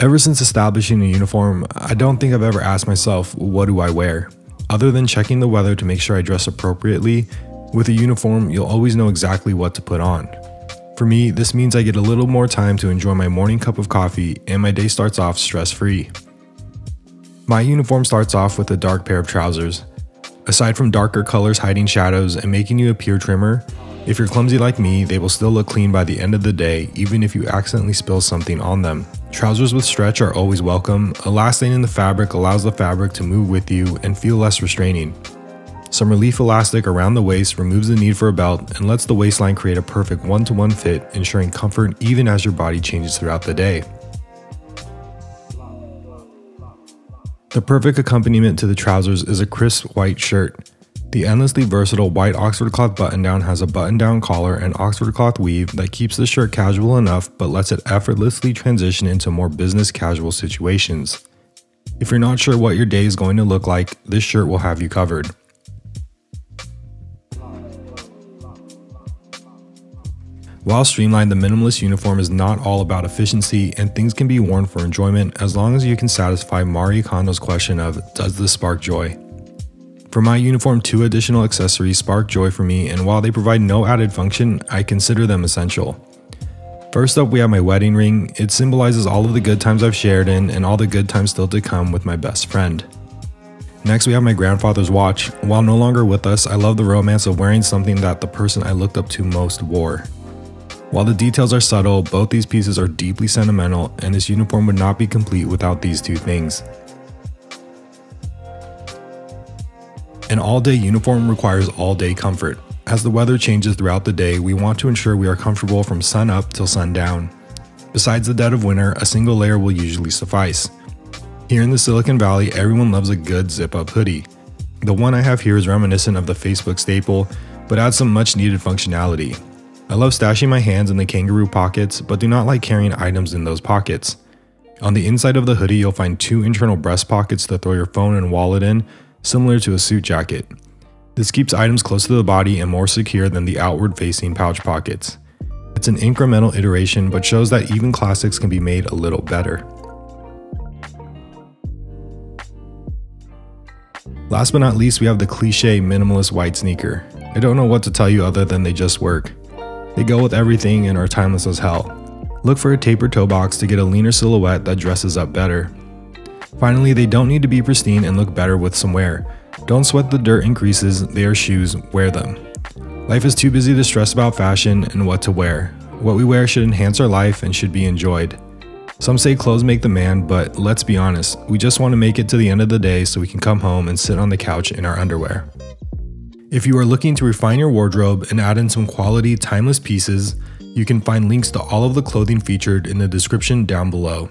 Ever since establishing a uniform, I don't think I've ever asked myself, what do I wear? Other than checking the weather to make sure I dress appropriately, with a uniform, you'll always know exactly what to put on. For me, this means I get a little more time to enjoy my morning cup of coffee and my day starts off stress free. My uniform starts off with a dark pair of trousers. Aside from darker colors hiding shadows and making you appear trimmer, if you're clumsy like me, they will still look clean by the end of the day, even if you accidentally spill something on them. Trousers with stretch are always welcome. Elastane in the fabric allows the fabric to move with you and feel less restraining. Some relief elastic around the waist removes the need for a belt and lets the waistline create a perfect one-to-one -one fit, ensuring comfort even as your body changes throughout the day. The perfect accompaniment to the trousers is a crisp white shirt. The endlessly versatile white Oxford cloth button down has a button down collar and Oxford cloth weave that keeps the shirt casual enough but lets it effortlessly transition into more business casual situations. If you're not sure what your day is going to look like, this shirt will have you covered. While streamlined, the minimalist uniform is not all about efficiency and things can be worn for enjoyment as long as you can satisfy Marie Kondo's question of, does this spark joy? For my uniform, two additional accessories spark joy for me, and while they provide no added function, I consider them essential. First up, we have my wedding ring. It symbolizes all of the good times I've shared in and all the good times still to come with my best friend. Next, we have my grandfather's watch. While no longer with us, I love the romance of wearing something that the person I looked up to most wore. While the details are subtle, both these pieces are deeply sentimental, and this uniform would not be complete without these two things. An all-day uniform requires all-day comfort. As the weather changes throughout the day, we want to ensure we are comfortable from sun up till sundown. Besides the dead of winter, a single layer will usually suffice. Here in the Silicon Valley, everyone loves a good zip-up hoodie. The one I have here is reminiscent of the Facebook staple, but adds some much needed functionality. I love stashing my hands in the kangaroo pockets, but do not like carrying items in those pockets. On the inside of the hoodie, you'll find two internal breast pockets to throw your phone and wallet in, similar to a suit jacket. This keeps items close to the body and more secure than the outward facing pouch pockets. It's an incremental iteration but shows that even classics can be made a little better. Last but not least, we have the cliche minimalist white sneaker. I don't know what to tell you other than they just work. They go with everything and are timeless as hell. Look for a tapered toe box to get a leaner silhouette that dresses up better. Finally, they don't need to be pristine and look better with some wear. Don't sweat the dirt and creases, they are shoes, wear them. Life is too busy to stress about fashion and what to wear. What we wear should enhance our life and should be enjoyed. Some say clothes make the man, but let's be honest, we just want to make it to the end of the day so we can come home and sit on the couch in our underwear. If you are looking to refine your wardrobe and add in some quality, timeless pieces, you can find links to all of the clothing featured in the description down below.